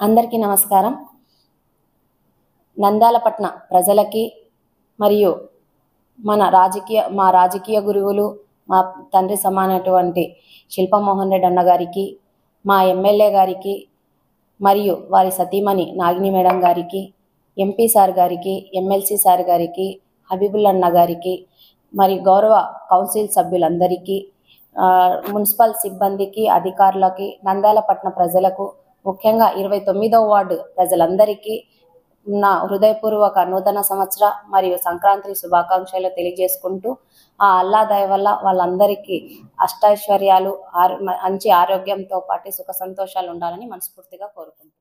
అందరికీ నమస్కారం. నంద్యాలపట్న ప్రజలకి మరియు మన రాజకీయ మా రాజకీయ గురువులు మా తండ్రి సమానటువంటి శిల్పమోహన్ రెడ్డి అన్న గారికి మా ఎమ్మెల్యే గారికి మరియు వారి సతీమణి నాగిని మేడం గారికి ఎంపీ సార్ గారికి ఎమ్మెల్సీ సార్ గారికి హబీబుల్ అన్న గారికి మరి గౌరవ కౌన్సిల్ సభ్యులందరికీ మున్సిపల్ సిబ్బందికి అధికారులకి నంద్యాలపట్న ప్రజలకు ముఖ్యంగా ఇరవై తొమ్మిదవ వార్డు ప్రజలందరికీ నా హృదయపూర్వక నూతన సంవత్సర మరియు సంక్రాంతి శుభాకాంక్షలు తెలియజేసుకుంటూ ఆ అల్లా దయ వల్ల వాళ్ళందరికీ అష్టైశ్వర్యాలు ఆరో- మంచి ఆరోగ్యంతో పాటు సుఖ సంతోషాలు ఉండాలని మనస్ఫూర్తిగా కోరుకుంటున్నాను